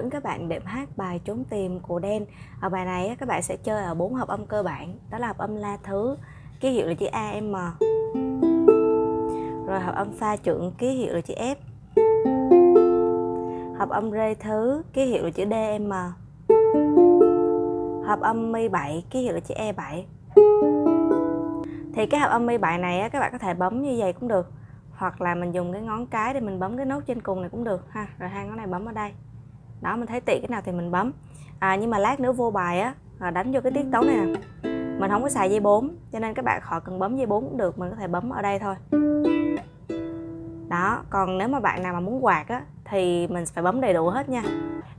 dẫn các bạn đệm hát bài trốn tìm của đen. Ở bài này các bạn sẽ chơi ở bốn hợp âm cơ bản, đó là hợp âm la thứ, ký hiệu là chữ a, m. Rồi hợp âm pha trưởng ký hiệu là chữ F. Hợp âm rê thứ, ký hiệu là chữ DM hợp âm mi 7 ký hiệu là chữ E7 thì cái hợp âm mi 7 này các bạn có thể bấm như vậy cũng được, hoặc là mình dùng cái ngón cái để mình bấm cái nốt trên cùng này cũng được ha. Rồi hai ngón này bấm ở đây đó mình thấy tiện cái nào thì mình bấm. À, nhưng mà lát nữa vô bài á à, đánh vô cái tiết tấu này nè. Mình không có xài dây 4 cho nên các bạn họ cần bấm dây 4 cũng được mình có thể bấm ở đây thôi. Đó còn nếu mà bạn nào mà muốn quạt á thì mình phải bấm đầy đủ hết nha.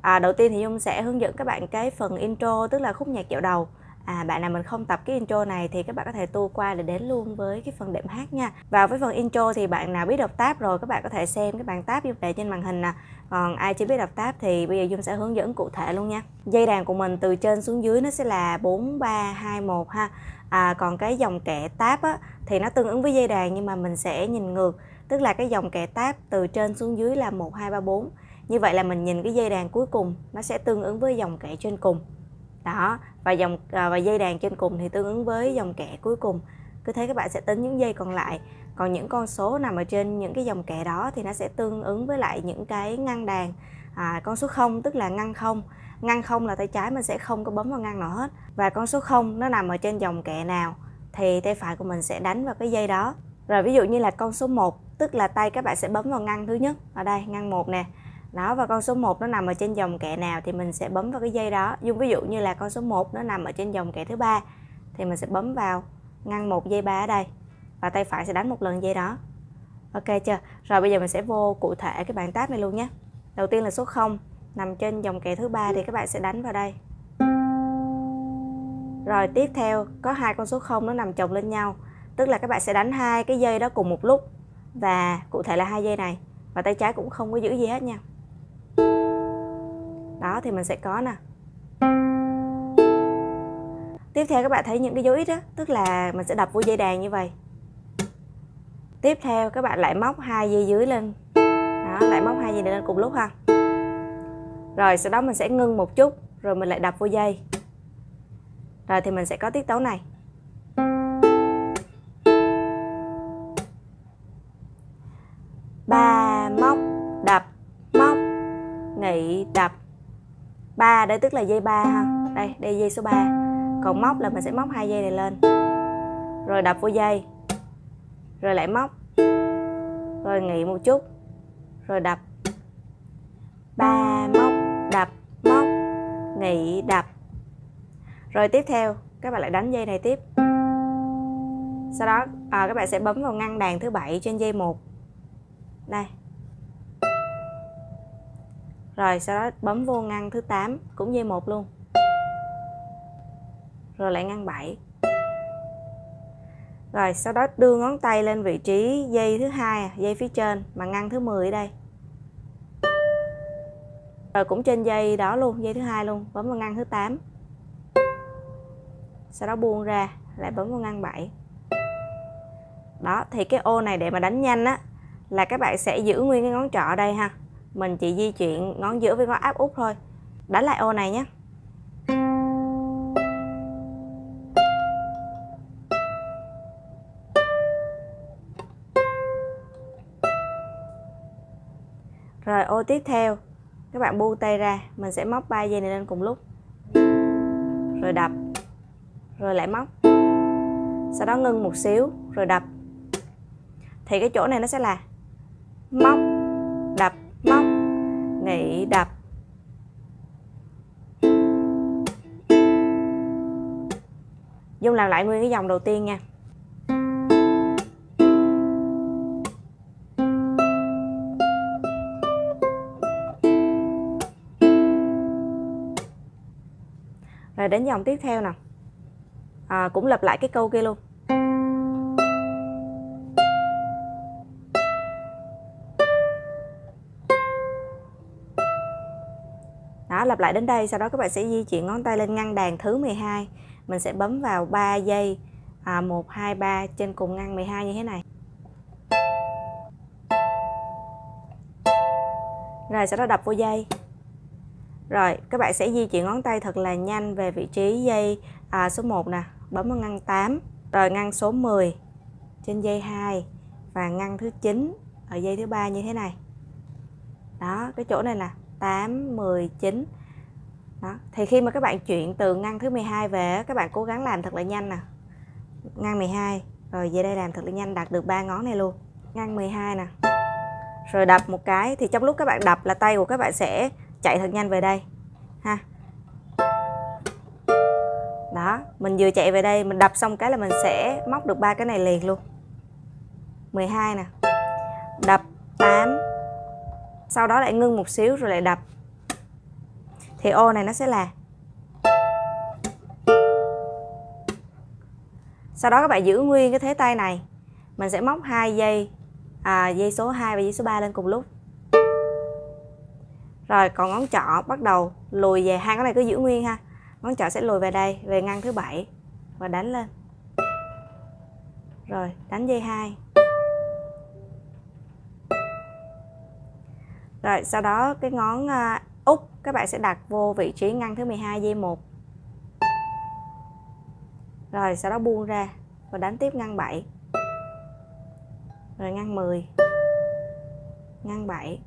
À, đầu tiên thì dung sẽ hướng dẫn các bạn cái phần intro tức là khúc nhạc dạo đầu à bạn nào mình không tập cái intro này thì các bạn có thể tua qua để đến luôn với cái phần đệm hát nha. Vào với phần intro thì bạn nào biết đọc tab rồi các bạn có thể xem cái bàn tab như vậy trên màn hình nè. Còn ai chưa biết đọc tab thì bây giờ dung sẽ hướng dẫn cụ thể luôn nha. Dây đàn của mình từ trên xuống dưới nó sẽ là 4 3 2 1 ha. À, còn cái dòng kẻ tab á, thì nó tương ứng với dây đàn nhưng mà mình sẽ nhìn ngược. Tức là cái dòng kẻ tab từ trên xuống dưới là 1 2 3 4 như vậy là mình nhìn cái dây đàn cuối cùng nó sẽ tương ứng với dòng kẻ trên cùng đó và dòng à, và dây đàn trên cùng thì tương ứng với dòng kẻ cuối cùng. Cứ thế các bạn sẽ tính những dây còn lại. Còn những con số nằm ở trên những cái dòng kẻ đó thì nó sẽ tương ứng với lại những cái ngăn đàn à, con số 0 tức là ngăn không. Ngăn không là tay trái mình sẽ không có bấm vào ngăn nào hết. Và con số 0 nó nằm ở trên dòng kẻ nào thì tay phải của mình sẽ đánh vào cái dây đó. Rồi ví dụ như là con số 1 tức là tay các bạn sẽ bấm vào ngăn thứ nhất. Ở đây ngăn một nè đó, và con số 1 nó nằm ở trên dòng kẻ nào thì mình sẽ bấm vào cái dây đó. Dùng ví dụ như là con số 1 nó nằm ở trên dòng kẻ thứ ba thì mình sẽ bấm vào ngăn một dây ba ở đây và tay phải sẽ đánh một lần dây đó. Ok chưa? Rồi bây giờ mình sẽ vô cụ thể cái bảng tab này luôn nhé. Đầu tiên là số 0 nằm trên dòng kẻ thứ ba thì các bạn sẽ đánh vào đây. Rồi tiếp theo, có hai con số 0 nó nằm chồng lên nhau, tức là các bạn sẽ đánh hai cái dây đó cùng một lúc và cụ thể là hai dây này và tay trái cũng không có giữ gì hết nha đó, thì mình sẽ có nè. Tiếp theo các bạn thấy những cái dấu ít đó tức là mình sẽ đập vô dây đàn như vậy. Tiếp theo các bạn lại móc hai dây dưới lên. Đó, lại móc hai dây lên cùng lúc ha. Rồi, sau đó mình sẽ ngưng một chút, rồi mình lại đập vô dây. Rồi thì mình sẽ có tiết tấu này. 3 đây tức là dây 3 ha. Đây đây dây số 3 còn móc là mình sẽ móc hai dây này lên. Rồi đập vô dây. Rồi lại móc. Rồi nghỉ một chút. Rồi đập. Ba móc đập móc. Nghỉ đập. Rồi tiếp theo các bạn lại đánh dây này tiếp. Sau đó à, các bạn sẽ bấm vào ngăn đàn thứ bảy trên dây 1 đây rồi, sau đó bấm vô ngăn thứ 8 cũng dây một luôn. Rồi lại ngăn 7 rồi, sau đó đưa ngón tay lên vị trí dây thứ hai, dây phía trên, mà ngăn thứ 10 ở đây. Rồi cũng trên dây đó luôn, dây thứ hai luôn, bấm vào ngăn thứ 8 sau đó buông ra, lại bấm vào ngăn 7 đó, thì cái ô này để mà đánh nhanh á, là các bạn sẽ giữ nguyên cái ngón trỏ ở đây ha mình chỉ di chuyển ngón giữa với ngón áp út thôi. Đánh lại ô này nhé. Rồi, ô tiếp theo. Các bạn bu tay ra, mình sẽ móc ba dây này lên cùng lúc. Rồi đập. Rồi lại móc. Sau đó ngưng một xíu, rồi đập. Thì cái chỗ này nó sẽ là móc móc nghỉ đập. Dung làm lại nguyên cái dòng đầu tiên nha. Rồi đến dòng tiếp theo nè à, Cũng lặp lại cái câu kia luôn. Lặp lại đến đây sau đó các bạn sẽ di chuyển ngón tay lên ngăn đàn thứ 12 mình sẽ bấm vào 3 giây à, 1 2 3 trên cùng ngăn 12 như thế này. Rồi sau đó đập vô dây. Rồi các bạn sẽ di chuyển ngón tay thật là nhanh về vị trí dây à, số 1 nè. Bấm vào ngăn 8 rồi ngăn số 10 trên dây 2 và ngăn thứ 9 ở dây thứ ba như thế này. Đó cái chỗ này là 8 10 9 đó, thì khi mà các bạn chuyển từ ngăn thứ 12 về các bạn cố gắng làm thật là nhanh nè. Ngăn 12 rồi về đây làm thật là nhanh, đặt được ba ngón này luôn. Ngăn 12 nè. Rồi đập một cái, thì trong lúc các bạn đập là tay của các bạn sẽ chạy thật nhanh về đây, ha. Đó, mình vừa chạy về đây, mình đập xong cái là mình sẽ móc được ba cái này liền luôn. 12 nè. Đập 8 sau đó lại ngưng một xíu rồi lại đập thì ô này nó sẽ là. Sau đó các bạn giữ nguyên cái thế tay này. Mình sẽ móc hai dây à, dây số 2 và dây số 3 lên cùng lúc. Rồi còn ngón trỏ bắt đầu lùi về. Hai cái này cứ giữ nguyên ha. Ngón trỏ sẽ lùi về đây về ngăn thứ bảy và đánh lên. Rồi đánh dây 2 rồi sau đó cái ngón à, Úc, các bạn sẽ đặt vô vị trí ngăn thứ 12 dây 1 rồi, sau đó buông ra và đánh tiếp ngăn 7 rồi, ngăn 10 ngăn 7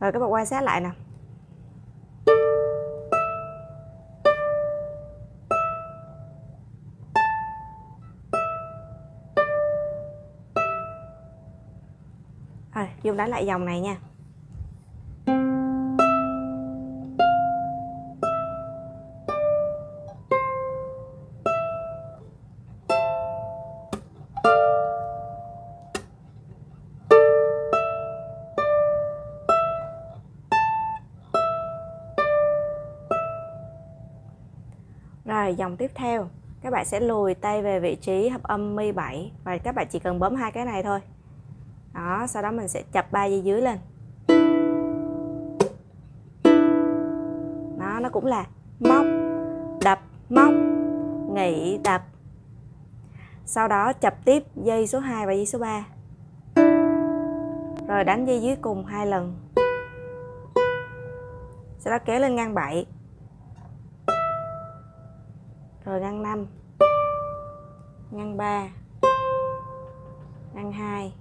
rồi, các bạn quan sát lại nè. Rồi, dùng đánh lại dòng này nha. Rồi dòng tiếp theo các bạn sẽ lùi tay về vị trí hợp âm mi 7 và các bạn chỉ cần bấm hai cái này thôi. Đó, sau đó mình sẽ chập ba dây dưới lên. Đó, nó cũng là móc, đập, móc, nghỉ, đập. Sau đó chập tiếp dây số 2 và dây số 3. Rồi đánh dây dưới cùng hai lần. Sau đó kéo lên ngang 7 rồi ngăn 5 ngăn 3 ngăn 2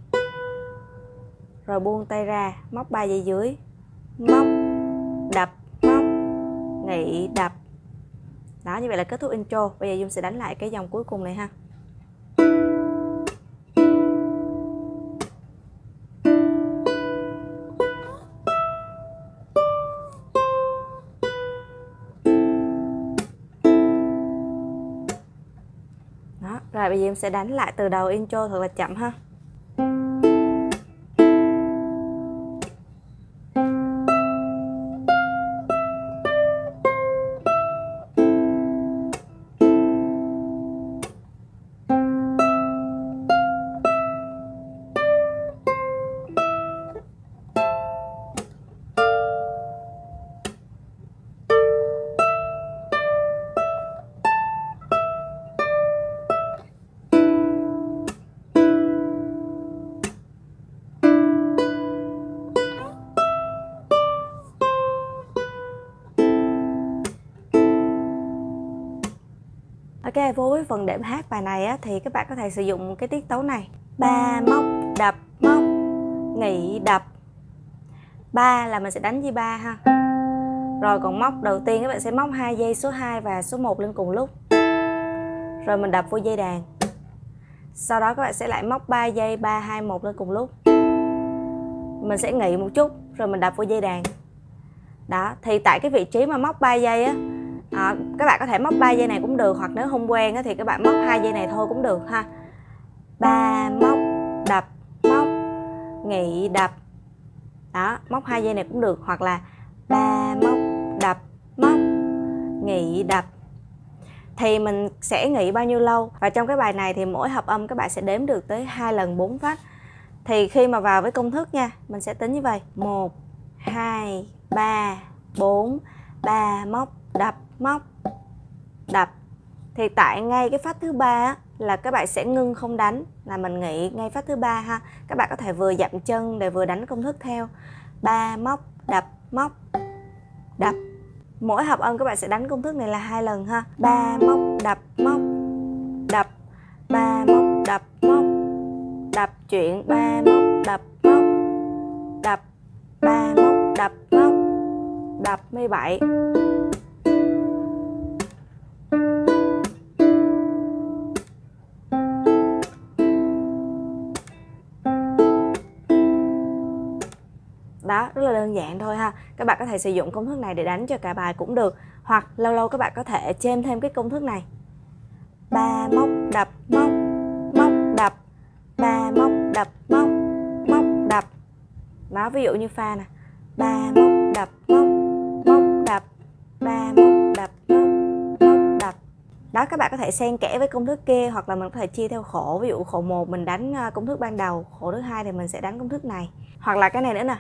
rồi buông tay ra, móc 3 dây dưới. Móc, đập, móc, nghỉ, đập. Đó, như vậy là kết thúc intro. Bây giờ Dung sẽ đánh lại cái dòng cuối cùng này ha. Rồi bây giờ em sẽ đánh lại từ đầu intro thật là chậm ha. Ok, vô với phần đệm hát bài này á, thì các bạn có thể sử dụng cái tiết tấu này. Ba móc đập móc nghỉ đập. Ba là mình sẽ đánh dây ba ha. Rồi còn móc đầu tiên các bạn sẽ móc hai dây số 2 và số 1 lên cùng lúc. Rồi mình đập vô dây đàn. Sau đó các bạn sẽ lại móc 3 dây 3 2 1 lên cùng lúc. Mình sẽ nghỉ một chút rồi mình đập vô dây đàn. Đó thì tại cái vị trí mà móc 3 dây á à, các bạn có thể móc 3 dây này cũng được hoặc nếu không quen thì các bạn móc hai dây này thôi cũng được ha. Ba móc đập móc nghỉ đập. Đó móc hai dây này cũng được hoặc là ba móc đập móc nghỉ đập. Thì mình sẽ nghỉ bao nhiêu lâu? Và trong cái bài này thì mỗi hợp âm các bạn sẽ đếm được tới hai lần 4 phát. Thì khi mà vào với công thức nha mình sẽ tính như vậy. 1 2 3 4 3 móc đập móc, đập. Thì tại ngay cái phát thứ ba là các bạn sẽ ngưng không đánh. Là mình nghĩ ngay phát thứ ba ha, các bạn có thể vừa dặm chân để vừa đánh công thức theo. Ba, móc, đập móc, đập. Mỗi hợp âm các bạn sẽ đánh công thức này là hai lần ha. Ba, móc, đập móc, đập. Ba, móc, đập móc, đập. Chuyển, ba, móc, đập móc, đập. Ba, móc, đập móc, đập. 17 các bạn có thể sử dụng công thức này để đánh cho cả bài cũng được, hoặc lâu lâu các bạn có thể chêm thêm cái công thức này. Ba móc đập, móc móc đập. Ba móc đập, móc móc đập. Đó, ví dụ như pha nè. Ba móc đập, móc móc đập. Ba móc đập, móc móc đập. Đó, các bạn có thể xen kẽ với công thức kia, hoặc là mình có thể chia theo khổ. Ví dụ khổ một mình đánh ờ, công thức ban đầu, khổ thứ hai thì mình sẽ đánh công thức này. Hoặc là cái này nữa nè.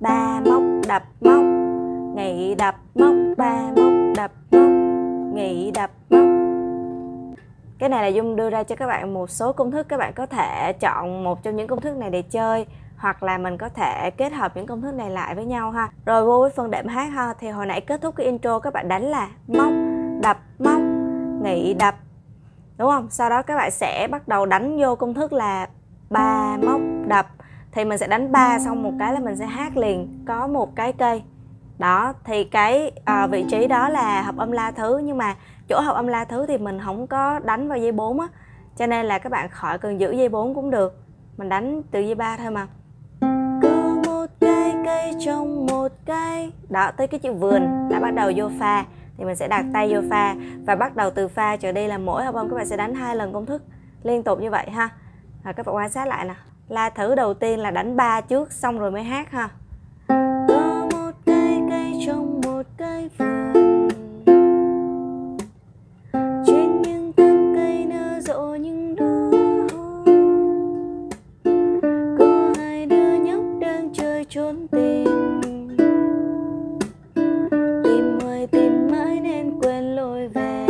Ba móc đập móc nghỉ đập móc ba móc đập móc nghỉ đập móc cái này là dung đưa ra cho các bạn một số công thức, các bạn có thể chọn một trong những công thức này để chơi, hoặc là mình có thể kết hợp những công thức này lại với nhau ha. Rồi vô với phần đệm hát ha, thì hồi nãy kết thúc cái intro các bạn đánh là móc đập móc nghỉ đập. Đúng không? Sau đó các bạn sẽ bắt đầu đánh vô công thức là ba móc đập thì mình sẽ đánh ba xong một cái là mình sẽ hát liền có một cái cây. Đó thì cái à, vị trí đó là hợp âm la thứ nhưng mà chỗ hợp âm la thứ thì mình không có đánh vào dây 4 á cho nên là các bạn khỏi cần giữ dây 4 cũng được. Mình đánh từ dây 3 thôi mà. Có một cây cây trong một cây đó tới cái chữ vườn đã bắt đầu vô pha thì mình sẽ đặt tay vô pha. Và bắt đầu từ pha trở đi là mỗi hợp âm các bạn sẽ đánh hai lần công thức liên tục như vậy ha. Rồi các bạn quan sát lại nè la thử đầu tiên là đánh ba trước, xong rồi mới hát ha. Có một cây cây trong một cây vườn trên những thân cây nở rộ những đóa hoa có hai đứa nhóc đang chơi trốn tìm. Tìm hoài tìm mãi nên quên lối về.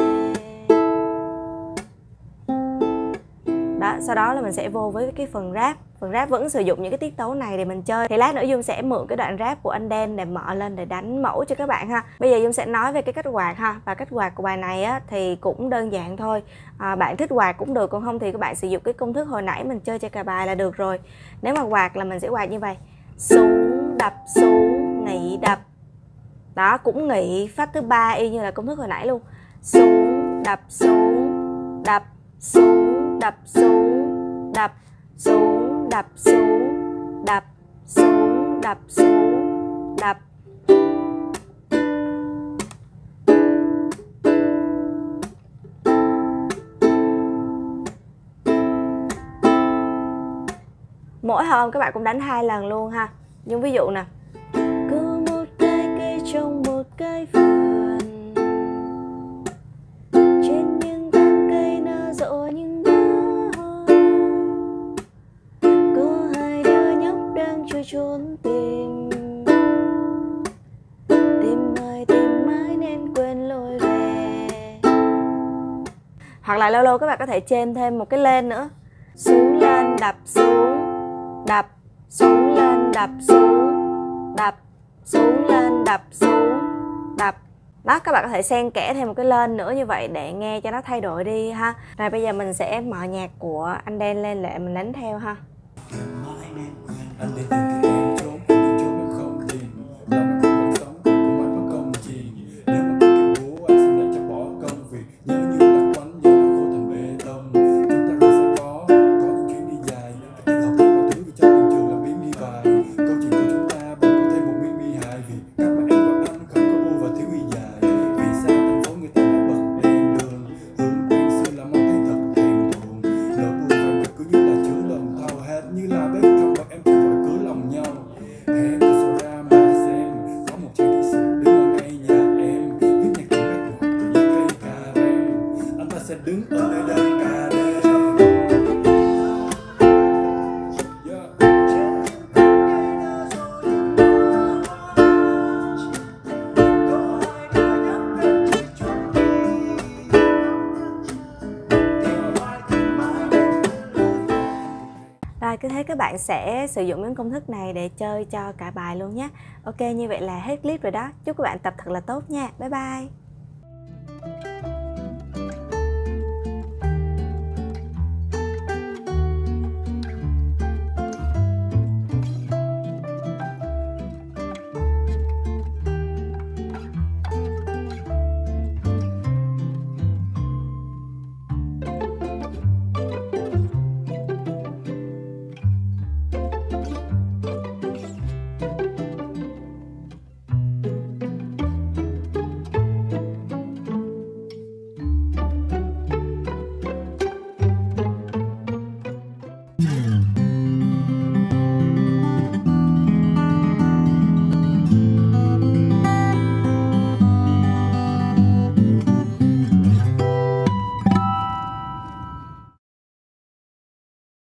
Đó, sau đó là mình sẽ vô với cái phần rap phần rap vẫn sử dụng những cái tiết tấu này để mình chơi. Thì lát nữa dung sẽ mượn cái đoạn rap của anh đen để mở lên để đánh mẫu cho các bạn ha. Bây giờ dung sẽ nói về cái cách quạt ha. Và cách quạt của bài này á thì cũng đơn giản thôi. À, bạn thích quạt cũng được còn không thì các bạn sử dụng cái công thức hồi nãy mình chơi cho cả bài là được rồi. Nếu mà quạt là mình sẽ quạt như vậy. Xuống đập xuống nghỉ đập. Đó cũng nghỉ phát thứ ba y như là công thức hồi nãy luôn. Xuống đập xuống đập. Xuống đập xuống đập. Xuống đập xuống đập xuống đập xuống, đập. Mỗi hôm các bạn cũng đánh hai lần luôn ha. Nhưng ví dụ nè hoặc lâu lâu các bạn có thể chêm thêm một cái lên nữa. Xuống lên, đập xuống. Đập, xuống lên, đập xuống. Đập, xuống lên, đập xuống. Đập. Đó, các bạn có thể xen kẽ thêm một cái lên nữa như vậy để nghe cho nó thay đổi đi ha. Rồi bây giờ mình sẽ mở nhạc của anh đen lên để mình đánh theo ha. Cứ thế các bạn sẽ sử dụng những công thức này để chơi cho cả bài luôn nhé. Ok, như vậy là hết clip rồi đó. Chúc các bạn tập thật là tốt nha. Bye bye.